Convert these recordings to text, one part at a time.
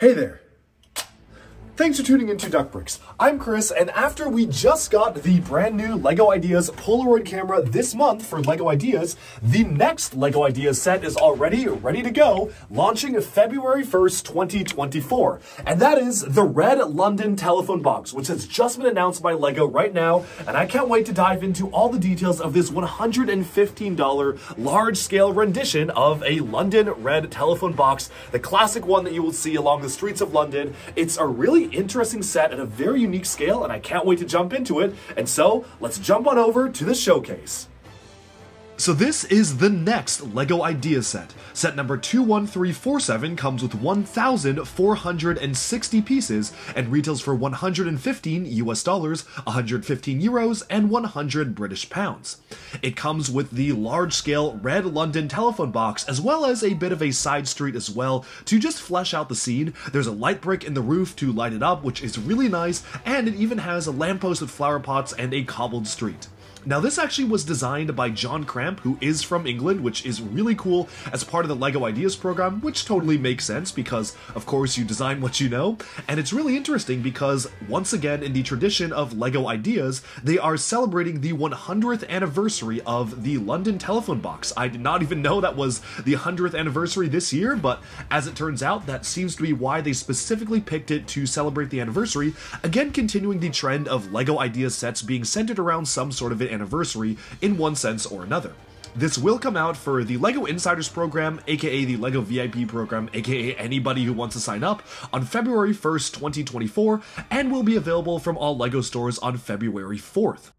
Hey there. Thanks for tuning into Duckbricks. I'm Chris, and after we just got the brand new LEGO Ideas Polaroid camera this month for LEGO Ideas, the next LEGO Ideas set is already ready to go, launching February 1st, 2024. And that is the Red London Telephone Box, which has just been announced by LEGO right now, and I can't wait to dive into all the details of this $115 large-scale rendition of a London Red Telephone Box, the classic one that you will see along the streets of London. It's a really interesting set at a very unique scale, and I can't wait to jump into it. And so, let's jump on over to the showcase. So this is the next LEGO Idea set. Set number 21347 comes with 1,460 pieces and retails for 115 US dollars, 115 euros, and 100 British pounds. It comes with the large-scale red London telephone box as well as a bit of a side street as well to just flesh out the scene. There's a light brick in the roof to light it up, which is really nice, and it even has a lamppost with flower pots and a cobbled street. Now this actually was designed by John Cramp, who is from England, which is really cool as part of the LEGO Ideas program, which totally makes sense because, of course, you design what you know. And it's really interesting because, once again, in the tradition of LEGO Ideas, they are celebrating the 100th anniversary of the London telephone box. I did not even know that was the 100th anniversary this year, but as it turns out, that seems to be why they specifically picked it to celebrate the anniversary, again continuing the trend of LEGO Ideas sets being centered around some sort of an anniversary in one sense or another. This will come out for the LEGO Insiders program, aka the LEGO VIP program, aka anybody who wants to sign up, on February 1st, 2024, and will be available from all LEGO stores on February 4th.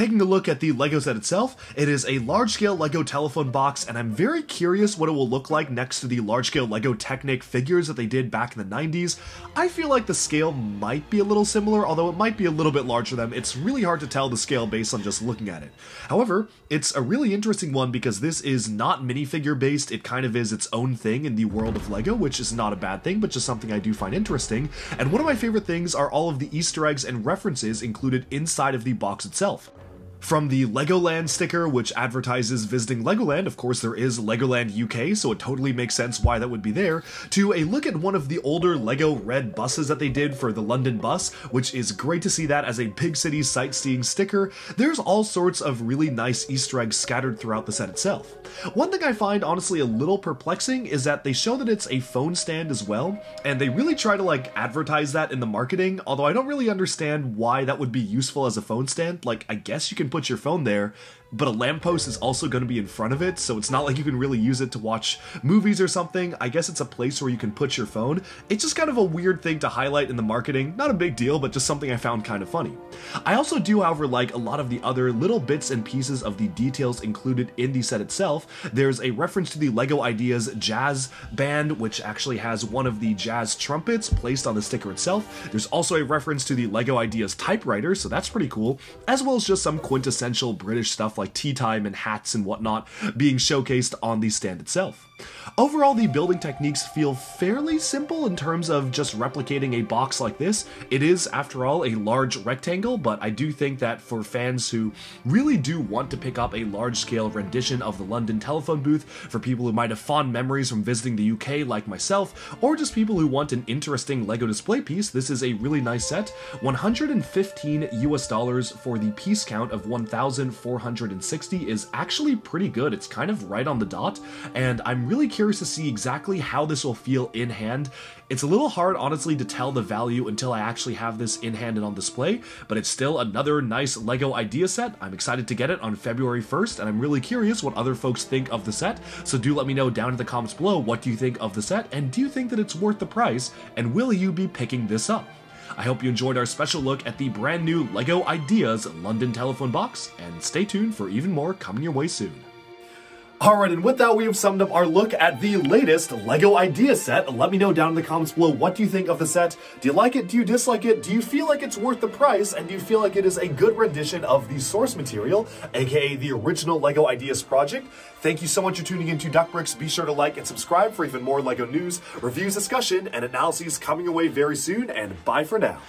Taking a look at the LEGO set itself, it is a large-scale LEGO telephone box, and I'm very curious what it will look like next to the large-scale LEGO Technic figures that they did back in the 90s. I feel like the scale might be a little similar, although it might be a little bit larger than them. It's really hard to tell the scale based on just looking at it. However, it's a really interesting one because this is not minifigure based, it kind of is its own thing in the world of LEGO, which is not a bad thing, but just something I do find interesting. And one of my favorite things are all of the Easter eggs and references included inside of the box itself. From the Legoland sticker, which advertises visiting Legoland, of course there is Legoland UK, so it totally makes sense why that would be there, to a look at one of the older Lego red buses that they did for the London bus, which is great to see that as a big city sightseeing sticker. There's all sorts of really nice Easter eggs scattered throughout the set itself. One thing I find honestly a little perplexing is that they show that it's a phone stand as well, and they really try to like advertise that in the marketing, although I don't really understand why that would be useful as a phone stand. Like, I guess you can put your phone there, but a lamppost is also going to be in front of it, so it's not like you can really use it to watch movies or something. I guess it's a place where you can put your phone. It's just kind of a weird thing to highlight in the marketing. Not a big deal, but just something I found kind of funny. I also do, however, like a lot of the other little bits and pieces of the details included in the set itself. There's a reference to the LEGO Ideas Jazz Band, which actually has one of the jazz trumpets placed on the sticker itself. There's also a reference to the LEGO Ideas typewriter, so that's pretty cool, as well as just some quintessential British stuff like tea time and hats and whatnot being showcased on the stand itself. Overall, the building techniques feel fairly simple in terms of just replicating a box like this. It is, after all, a large rectangle, but I do think that for fans who really do want to pick up a large-scale rendition of the London telephone booth, for people who might have fond memories from visiting the UK like myself, or just people who want an interesting LEGO display piece, this is a really nice set. 115 US dollars for the piece count of 1,460 is actually pretty good. It's kind of right on the dot, and I'm really curious to see exactly how this will feel in hand. It's a little hard, honestly, to tell the value until I actually have this in hand and on display, but it's still another nice LEGO idea set. I'm excited to get it on February 1st, and I'm really curious what other folks think of the set, so do let me know down in the comments below what do you think of the set, and do you think that it's worth the price, and will you be picking this up? I hope you enjoyed our special look at the brand new LEGO Ideas London telephone box, and stay tuned for even more coming your way soon. Alright, and with that, we have summed up our look at the latest LEGO Idea set. Let me know down in the comments below what do you think of the set. Do you like it? Do you dislike it? Do you feel like it's worth the price? And do you feel like it is a good rendition of the source material, aka the original LEGO Ideas project? Thank you so much for tuning in to Duckbricks. Be sure to like and subscribe for even more LEGO news, reviews, discussion, and analyses coming your way very soon, and bye for now.